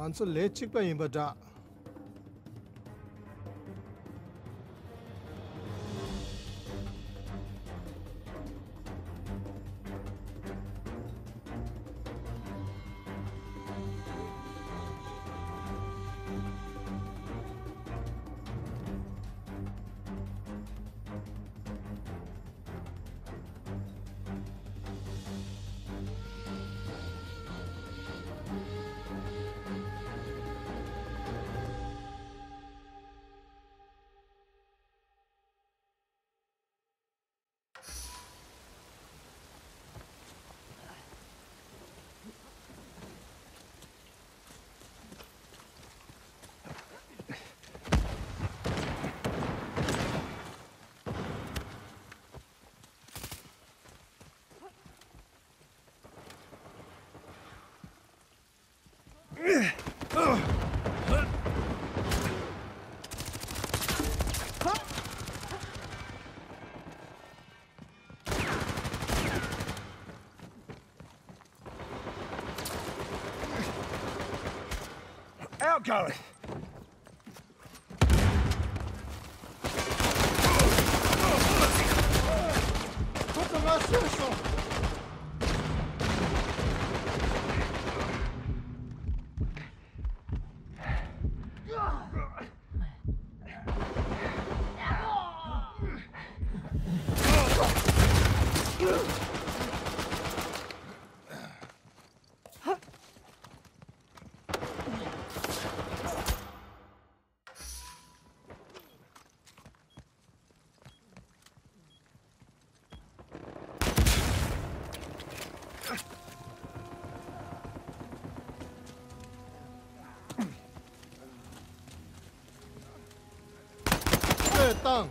만서 레 찍바 임바다 Outgoing. Tutto va su, su. Supun.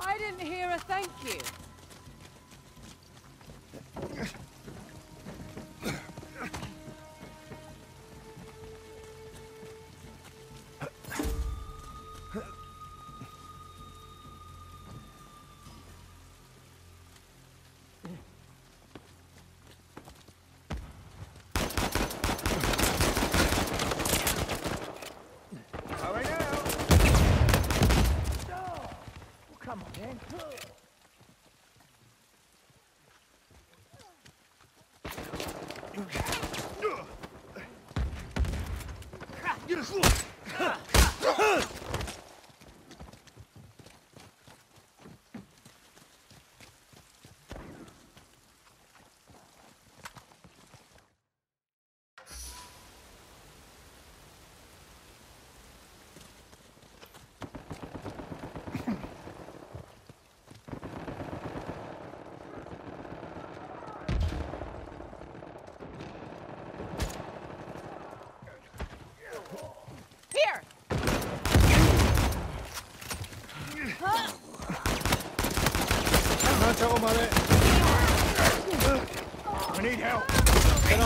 I didn't hear a thank you. Okay.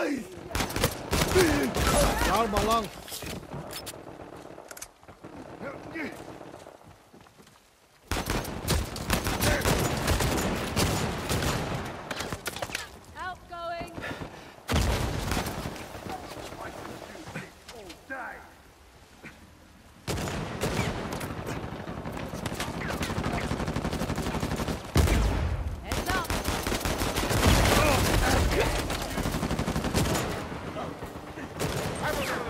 Damn it! Bible.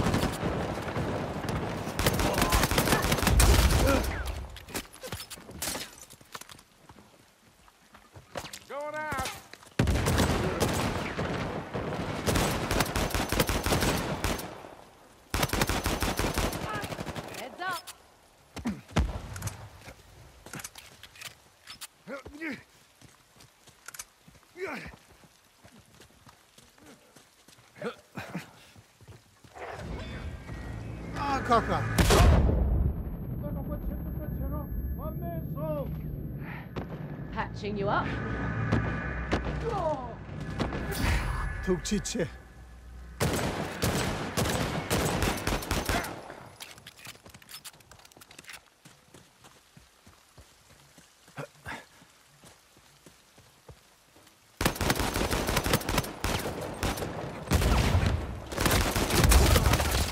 Сколько? Patching you up. 독지체.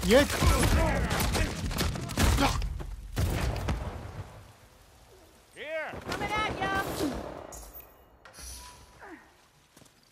예.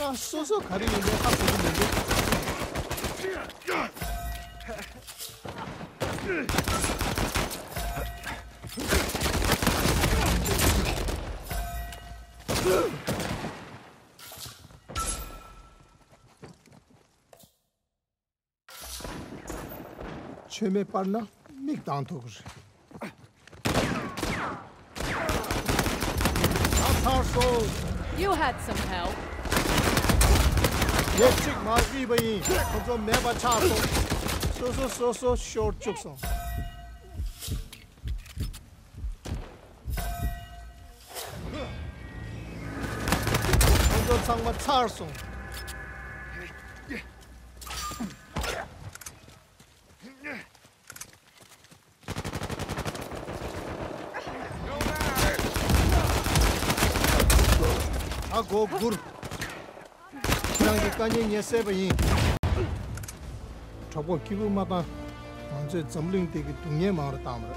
레비에 근데 찍 마리 걔라 써서 가리는데 하고 있는데 최매 빨나 믹당 도그지 아타소 You had some help. Geçtik mal gibi iyi. Kontrol merhaba çarpı. So so so so short çok son. Kontrol sanma çarpı. Go, go. 성 거저 상마 차송 아고 굴 그냥 이까지 예세버이 저거 기분마다 언제 점링되게 동네 마을 담으라